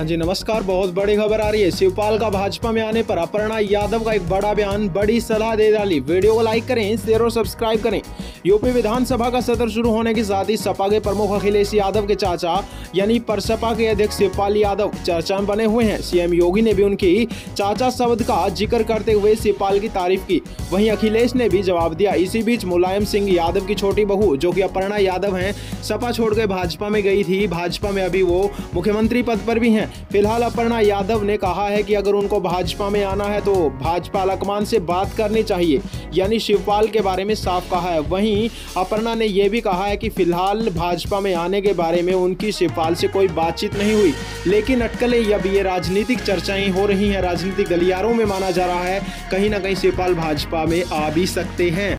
हाँ जी, नमस्कार। बहुत बड़ी खबर आ रही है। शिवपाल का भाजपा में आने पर अपर्णा यादव का एक बड़ा बयान, बड़ी सलाह दे डाली। वीडियो को लाइक करें, शेयर और सब्सक्राइब करें। यूपी विधानसभा का सत्र शुरू होने के साथ ही सपा के प्रमुख अखिलेश यादव के चाचा, यानी परसपा के अध्यक्ष शिवपाल यादव चर्चा में बने हुए हैं। सीएम योगी ने भी उनकी चाचा शब्द का ज़िक्र करते हुए शिवपाल की तारीफ़ की। वहीं अखिलेश ने भी जवाब दिया। इसी बीच मुलायम सिंह यादव की छोटी बहू, जो कि अपर्णा यादव हैं, सपा छोड़कर भाजपा में गई थी। भाजपा में अभी वो मुख्यमंत्री पद पर भी हैं। फ़िलहाल अपर्णा यादव ने कहा है कि अगर उनको भाजपा में आना है तो भाजपा आलाकमान से बात करनी चाहिए। यानी शिवपाल के बारे में साफ़ कहा है। वहीं अपर्णा ने यह भी कहा है कि फ़िलहाल भाजपा में आने के बारे में उनकी शिवपाल से कोई बातचीत नहीं हुई। लेकिन अटकलें अब ये राजनीतिक चर्चाएँ हो रही हैं। राजनीतिक गलियारों में माना जा रहा है। कहीं ना कहीं शिवपाल भाजपा में आ भी सकते हैं।